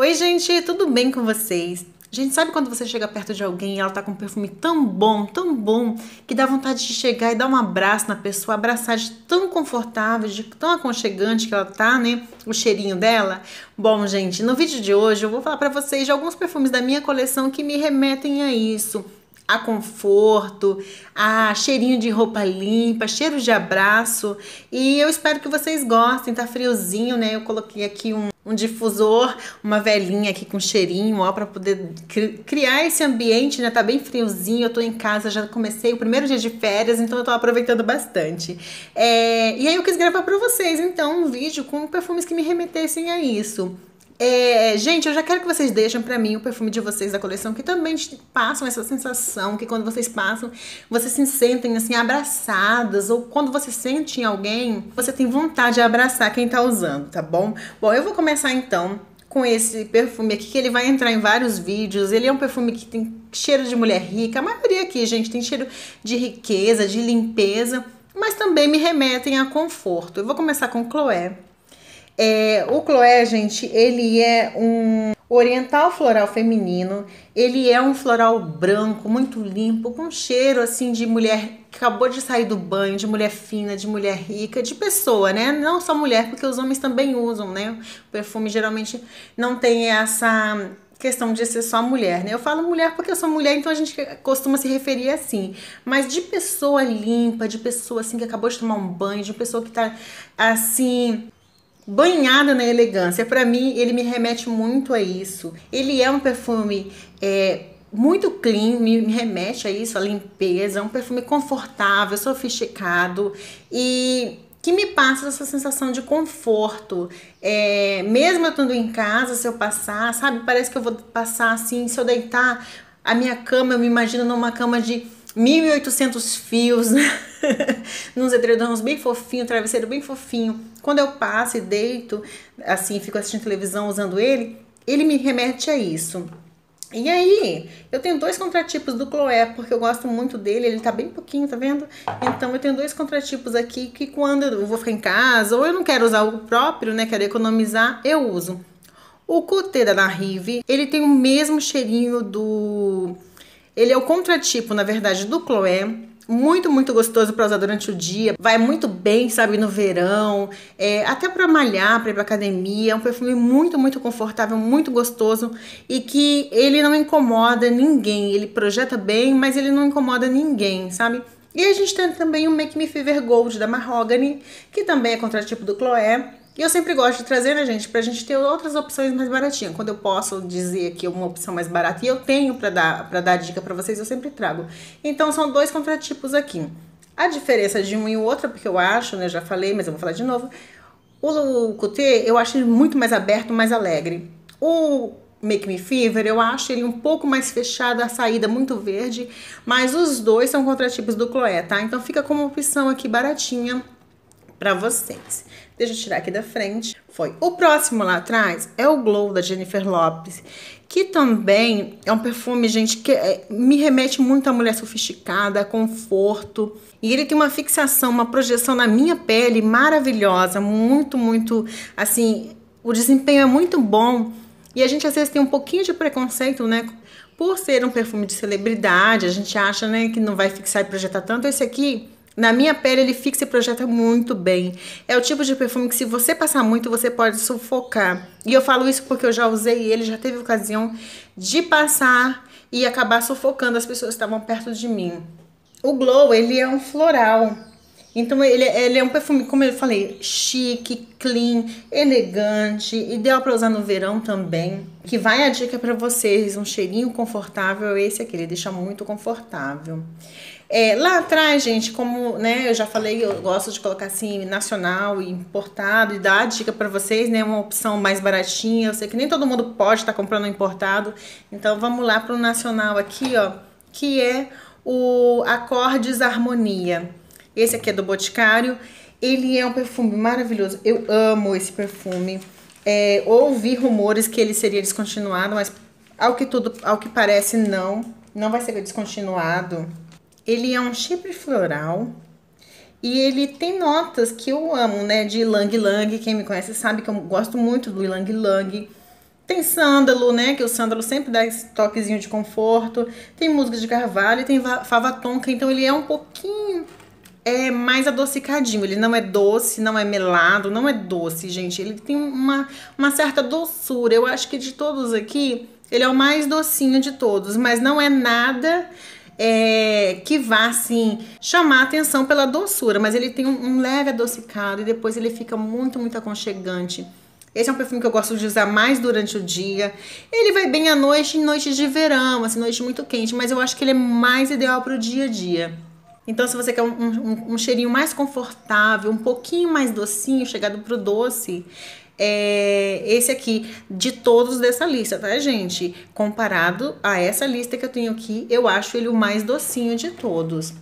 Oi, gente, tudo bem com vocês? Gente, sabe quando você chega perto de alguém e ela tá com um perfume tão bom, tão bom, que dá vontade de chegar e dar um abraço na pessoa, abraçar de tão confortável, de tão aconchegante que ela tá, né? O cheirinho dela. Bom, gente, no vídeo de hoje eu vou falar para vocês de alguns perfumes da minha coleção que me remetem a isso a conforto, a cheirinho de roupa limpa, cheiro de abraço. E eu espero que vocês gostem, tá friozinho, né? Eu coloquei aqui um, um difusor, uma velhinha aqui com cheirinho, ó, para poder criar esse ambiente, né? Tá bem friozinho, eu tô em casa, já comecei o primeiro dia de férias, então eu tô aproveitando bastante. É, e aí eu quis gravar para vocês, então, um vídeo com perfumes que me remetessem a isso. É, gente, eu já quero que vocês deixem para mim o perfume de vocês da coleção, que também passam essa sensação, que quando vocês passam, vocês se sentem assim abraçadas, ou quando você sente em alguém, você tem vontade de abraçar quem tá usando, tá bom? Bom, eu vou começar então com esse perfume aqui, que ele vai entrar em vários vídeos. Ele é um perfume que tem cheiro de mulher rica. A maioria aqui, gente, tem cheiro de riqueza, de limpeza, mas também me remetem a conforto. Eu vou começar com Chloé. É, o Chloé, gente, ele é um oriental floral feminino. Ele é um floral branco, muito limpo, com cheiro assim de mulher que acabou de sair do banho, de mulher fina, de mulher rica, de pessoa, né? Não só mulher, porque os homens também usam, né? O perfume geralmente não tem essa questão de ser só mulher, né? Eu falo mulher porque eu sou mulher, então a gente costuma se referir assim. Mas de pessoa limpa, de pessoa assim que acabou de tomar um banho, de pessoa que tá assim banhada na elegância. Para mim, ele me remete muito a isso. Ele é um perfume é, muito clean, me, me remete a isso, a limpeza. É um perfume confortável, sofisticado e que me passa essa sensação de conforto. É, mesmo eu estando em casa, se eu passar, sabe? Parece que eu vou passar assim, se eu deitar a minha cama, eu me imagino numa cama de 1.800 fios, nos edredons bem fofinho, travesseiro bem fofinho. Quando eu passo e deito, assim, fico assistindo televisão usando ele, ele me remete a isso. E aí, eu tenho dois contratipos do Chloé, porque eu gosto muito dele, ele tá bem pouquinho, tá vendo? Então eu tenho dois contratipos aqui que quando eu vou ficar em casa, ou eu não quero usar o próprio, né, quero economizar, eu uso. O Coté da Rive, ele tem o mesmo cheirinho do ele é o contratipo, na verdade, do Chloé. Muito, muito gostoso para usar durante o dia. Vai muito bem, sabe, no verão. É, até para malhar, para ir para academia. É um perfume muito, muito confortável, muito gostoso. E que ele não incomoda ninguém. Ele projeta bem, mas ele não incomoda ninguém, sabe? E a gente tem também o Make Me Fever Gold da Mahogany, que também é contratipo do Chloé. E eu sempre gosto de trazer, né, gente, pra gente ter outras opções mais baratinhas. Quando eu posso dizer aqui uma opção mais barata e eu tenho pra dar, pra dar dica pra vocês, eu sempre trago. Então são dois contratipos aqui. A diferença de um e o outro, porque eu acho, né, já falei, mas eu vou falar de novo. O Coté, eu acho ele muito mais aberto, mais alegre. O Make Me Fever, eu acho ele um pouco mais fechado, a saída muito verde, mas os dois são contratipos do Chloé, tá? Então fica como opção aqui baratinha para vocês. Deixa eu tirar aqui da frente. Foi. O próximo lá atrás é o Glow da Jennifer Lopez, que também é um perfume, gente, que é, me remete muito à mulher sofisticada, a conforto. E ele tem uma fixação, uma projeção na minha pele maravilhosa, muito, muito, assim, o desempenho é muito bom. E a gente às vezes tem um pouquinho de preconceito, né? Por ser um perfume de celebridade, a gente acha, né, que não vai fixar e projetar tanto. Esse aqui na minha pele, ele fixa e projeta muito bem. É o tipo de perfume que, se você passar muito, você pode sufocar. E eu falo isso porque eu já usei ele, já teve ocasião de passar e acabar sufocando as pessoas que estavam perto de mim. O Glow, ele é um floral. Então, ele, ele é um perfume, como eu falei, chique, clean, elegante, ideal para usar no verão também. Que vai a dica para vocês, um cheirinho confortável, esse aqui, ele deixa muito confortável. É, lá atrás, gente, como né, eu já falei, eu gosto de colocar assim, nacional e importado e dar a dica para vocês, né? Uma opção mais baratinha. Eu sei que nem todo mundo pode estar tá comprando importado. Então vamos lá para o nacional aqui, ó, que é o Acordes Harmonia. Esse aqui é do Boticário. Ele é um perfume maravilhoso. Eu amo esse perfume. É, ouvi rumores que ele seria descontinuado, mas ao que tudo, ao que parece, não. Não vai ser descontinuado. Ele é um chipre floral e ele tem notas que eu amo, né? De Lang Lang. Quem me conhece sabe que eu gosto muito do Lang Lang. Tem sândalo, né? Que o sândalo sempre dá esse toquezinho de conforto. Tem música de carvalho, tem fava tonka, então ele é um pouquinho é mais adocicadinho. Ele não é doce, não é melado, não é doce, gente. Ele tem uma, uma certa doçura. Eu acho que de todos aqui, ele é o mais docinho de todos, mas não é nada é, que vá assim chamar atenção pela doçura, mas ele tem um, um leve adocicado e depois ele fica muito, muito aconchegante. Esse é um perfume que eu gosto de usar mais durante o dia. Ele vai bem à noite, em noites de verão, assim, noite muito quente, mas eu acho que ele é mais ideal para o dia a dia. Então, se você quer um, um, um, cheirinho mais confortável, um pouquinho mais docinho, chegado pro doce, é esse aqui de todos dessa lista, tá, gente? Comparado a essa lista que eu tenho aqui, eu acho ele o mais docinho de todos.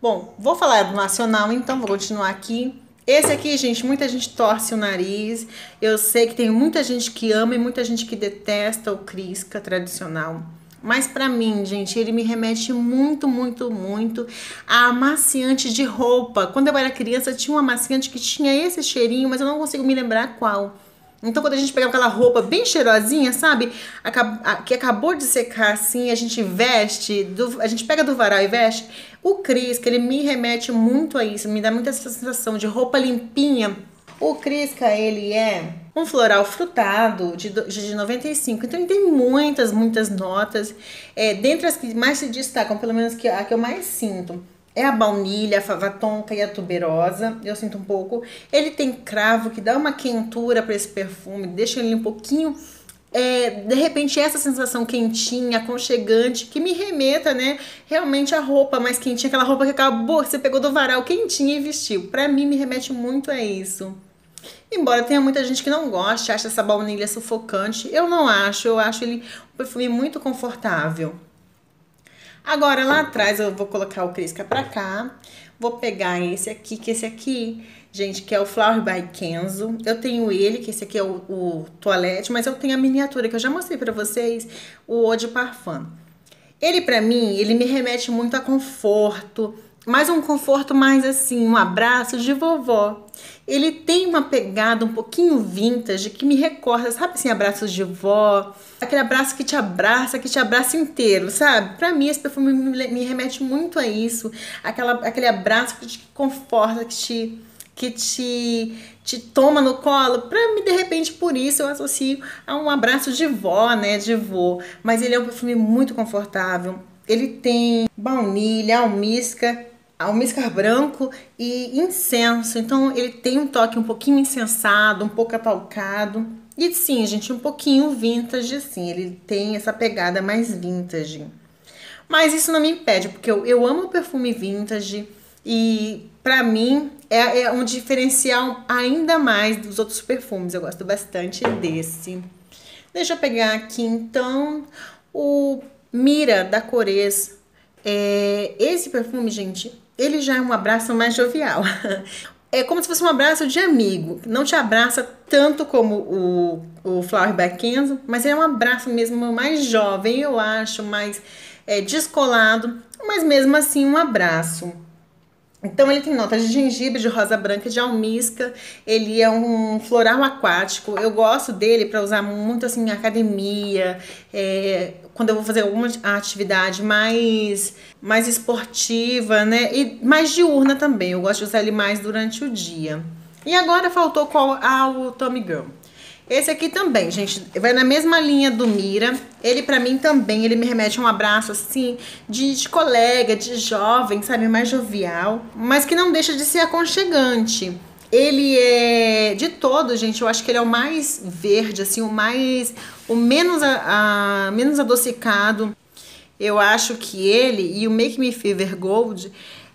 Bom, vou falar do nacional, então vou continuar aqui. Esse aqui, gente, muita gente torce o nariz. Eu sei que tem muita gente que ama e muita gente que detesta o Crisca tradicional. Mas para mim, gente, ele me remete muito, muito, muito a amaciante de roupa. Quando eu era criança, tinha um amaciante que tinha esse cheirinho, mas eu não consigo me lembrar qual. Então, quando a gente pegava aquela roupa bem cheirosinha, sabe? Que acabou de secar assim, a gente veste, a gente pega do varal e veste. O Cris, que ele me remete muito a isso, me dá muita sensação de roupa limpinha. O Crisca, ele é um floral frutado de, de 95. Então ele tem muitas, muitas notas. É, dentre as que mais se destacam, pelo menos que, a que eu mais sinto, é a baunilha, a fava tonka e a tuberosa. Eu sinto um pouco. Ele tem cravo que dá uma quentura para esse perfume, deixa ele um pouquinho. É, de repente, essa sensação quentinha, aconchegante, que me remeta, né? Realmente a roupa mais quentinha, aquela roupa que acabou, que você pegou do varal quentinha e vestiu. Para mim, me remete muito a isso. Embora tenha muita gente que não goste, acha essa baunilha sufocante, eu não acho. Eu acho ele um perfume muito confortável. Agora lá atrás eu vou colocar o Crisca pra cá. Vou pegar esse aqui, que esse aqui, gente, que é o Flower by Kenzo. Eu tenho ele, que esse aqui é o, o toalete, mas eu tenho a miniatura que eu já mostrei pra vocês, o Eau de Parfum. Ele, pra mim, ele me remete muito a conforto, mas um conforto mais assim, um abraço de vovó. Ele tem uma pegada um pouquinho vintage que me recorda, sabe assim, abraços de vó, aquele abraço que te abraça, que te abraça inteiro, sabe? Para mim esse perfume me remete muito a isso, aquela, aquele abraço que te conforta, que te que te, te toma no colo, para mim de repente por isso eu associo a um abraço de vó, né, de vô, mas ele é um perfume muito confortável. Ele tem baunilha, almíscar almíscar branco e incenso. Então ele tem um toque um pouquinho insensado, um pouco atalcado. E sim, gente, um pouquinho vintage, assim. Ele tem essa pegada mais vintage. Mas isso não me impede, porque eu, eu amo perfume vintage e para mim é, é um diferencial ainda mais dos outros perfumes. Eu gosto bastante desse. Deixa eu pegar aqui então o Mira da Cores. É, esse perfume, gente, ele já é um abraço mais jovial. É como se fosse um abraço de amigo. Não te abraça tanto como o, o Flower by Kenzo, mas é um abraço mesmo mais jovem, eu acho, mais é, descolado, mas mesmo assim um abraço. Então ele tem notas de gengibre, de rosa branca, de almíscar. Ele é um floral aquático. Eu gosto dele para usar muito assim em academia, é, quando eu vou fazer alguma atividade mais mais esportiva, né? E mais diurna também. Eu gosto de usar ele mais durante o dia. E agora faltou qual ah, o Tommy Girl. Esse aqui também, gente, vai na mesma linha do Mira. Ele, para mim, também, ele me remete a um abraço, assim, de, de, colega, de jovem, sabe? Mais jovial, mas que não deixa de ser aconchegante. Ele é, de todo, gente, eu acho que ele é o mais verde, assim, o mais, o menos, a, a menos adocicado. Eu acho que ele e o Make Me Fever Gold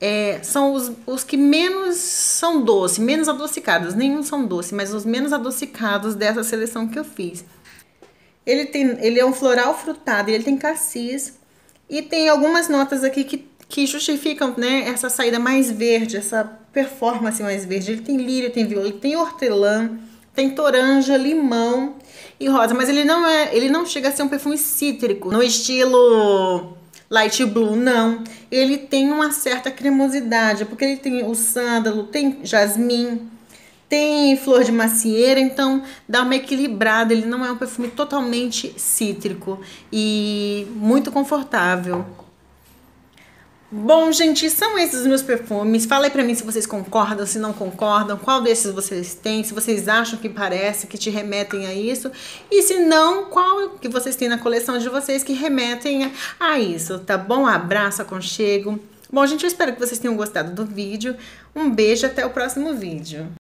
é, são os, os que menos são doces, menos adocicados. Nenhum são doces, mas os menos adocicados dessa seleção que eu fiz. Ele, tem, ele é um floral frutado, ele tem cassis e tem algumas notas aqui que, que justificam né, essa saída mais verde, essa performance mais verde. Ele tem lírio, tem violeta, tem hortelã, tem toranja, limão e rosa, mas ele não é, ele não chega a ser um perfume cítrico no estilo light blue, não. Ele tem uma certa cremosidade, porque ele tem o sândalo, tem jasmim, tem flor de macieira, então dá uma equilibrada. Ele não é um perfume totalmente cítrico e muito confortável. Bom, gente, são esses os meus perfumes. Fala aí pra mim se vocês concordam, se não concordam, qual desses vocês têm, se vocês acham que parece, que te remetem a isso. E se não, qual que vocês têm na coleção de vocês que remetem a isso, tá bom? Abraço, aconchego. Bom, gente, eu espero que vocês tenham gostado do vídeo. Um beijo, até o próximo vídeo.